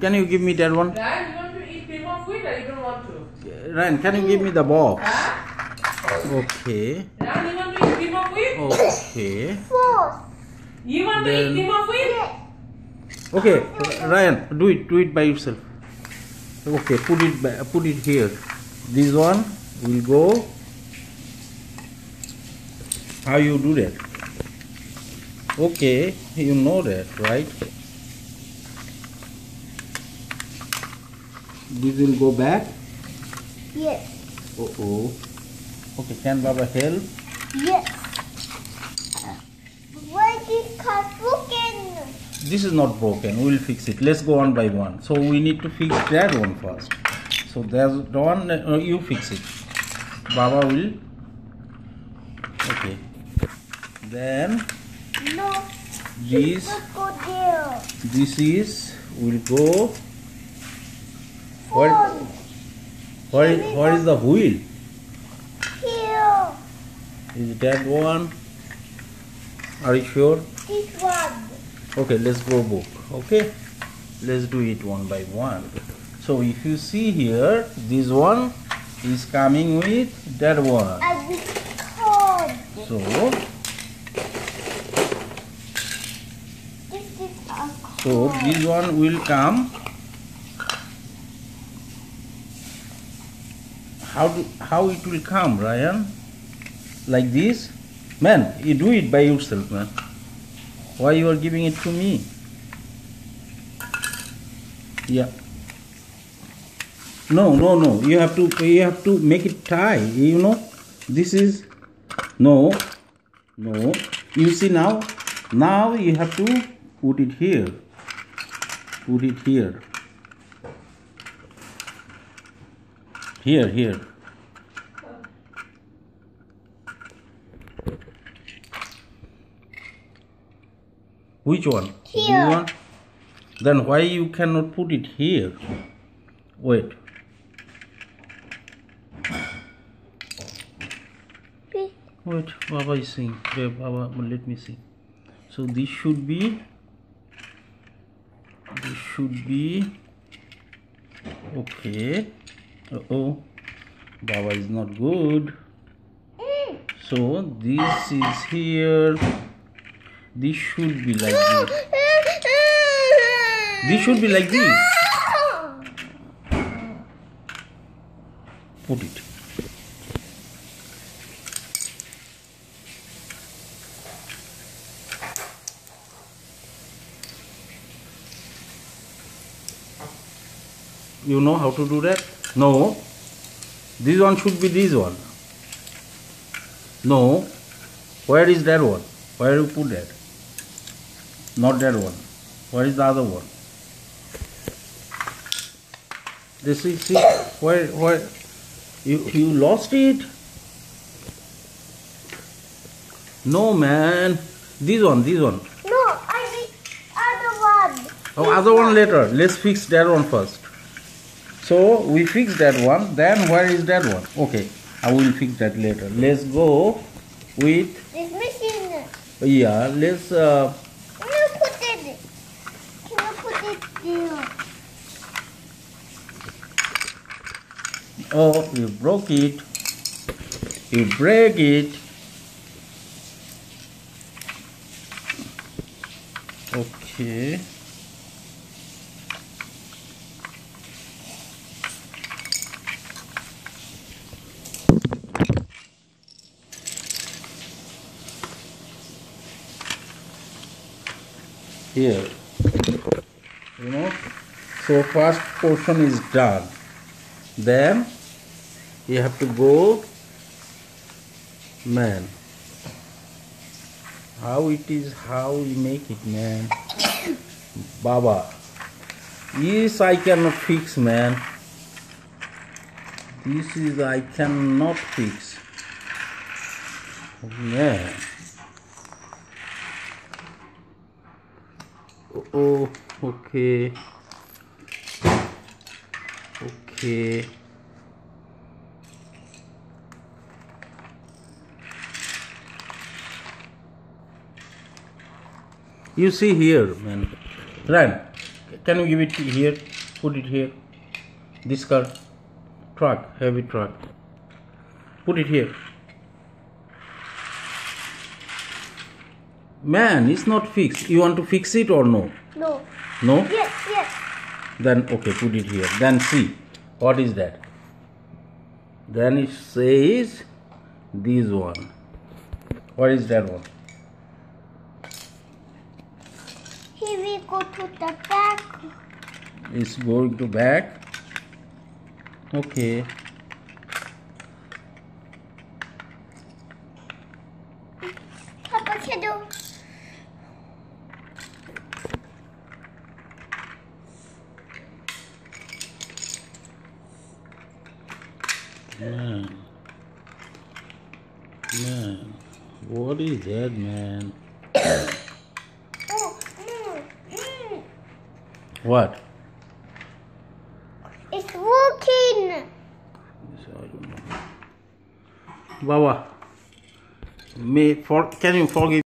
can you give me that one? Rayan, you want to eat cream of wheat or you don't want to? Rayan, can you give me the box? Huh? Okay. Rayan, you want to eat cream of wheat? Okay. Four. You want to eat cream of wheat? Okay, Rayan, do it, do it by yourself. Okay, put it, by, put it here. This one will go. How you do that? Okay, you know that, right? This will go back. Yes. Uh oh. Okay, can Baba help? Yes. Why this car broken? This is not broken. We'll fix it. Let's go one by one. So we need to fix that one first. So there's the one uh, you fix it. Baba will. Okay. Then No. this Let's go there. this is will go. What? Where, where is the wheel? Here. Is that one? Are you sure? This one. Okay, let's go book. Okay, let's do it one by one. So if you see here, this one is coming with that one. So This is a code. so this one will come. How do, how it will come, Rayan? Like this? Man, you do it by yourself, man. Why you are giving it to me? Yeah. No, no, no. You have to you have to make it tie. You know, this is no, no. You see now, now you have to put it here. Put it here. Here, here. Which one? Here. one? Then why you cannot put it here? Wait. Wait, Baba is saying. Wait, Baba, let me see. So this should be. This should be. Okay. Uh oh. Baba is not good. So this is here. This should be like this. This should be like this. Put it. You know how to do that? No. This one should be this one. No. Where is that one? Where you put that? Not that one. Where is the other one? This is see where where you you lost it? No man. This one, this one. No, I need other one. Oh, other one later. Let's fix that one first. So we fix that one. Then where is that one? Okay, I will fix that later. Let's go with This machine. yeah. Let's uh, Can you put it? Can you put it there? oh you broke it. You break it. Okay. Here. You know? So first portion is done. Then you have to go man how it is how we make it man baba yes i cannot fix man this is i cannot fix man oh okay okay You see here, man. Rayan, can you give it here? Put it here. This car. Truck. Heavy truck. Put it here. Man, it's not fixed. You want to fix it or no? No. No? Yes, yes. Then okay, put it here. Then see. What is that? Then it says this one. What is that one? Here we go to the back. It's going to back. Okay. Man. Man. What is that, man? What? It's working. Baba, may for can you forgive?